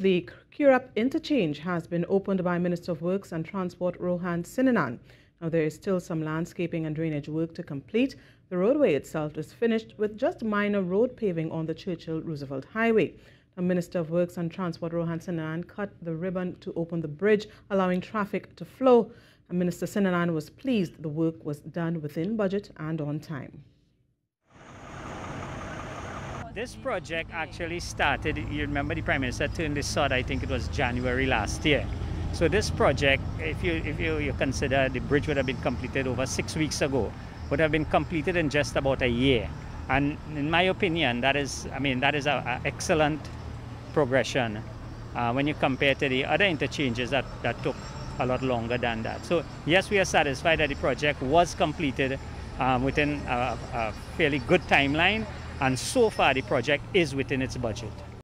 The Curepe interchange has been opened by Minister of Works and Transport Rohan Sinanan. Now there is still some landscaping and drainage work to complete. The roadway itself is finished with just minor road paving on the Churchill Roosevelt Highway. The Minister of Works and Transport Rohan Sinanan cut the ribbon to open the bridge, allowing traffic to flow. And Minister Sinanan was pleased the work was done within budget and on time. This project actually started, you remember the Prime Minister turned this sod, I think it was January last year. So this project, if you if you, you consider the bridge would have been completed over six weeks ago, would have been completed in just about a year. And in my opinion, that is, I mean, that is an excellent progression uh, when you compare to the other interchanges that, that took a lot longer than that. So yes, we are satisfied that the project was completed um, within a, a fairly good timeline and so far, the project is within its budget.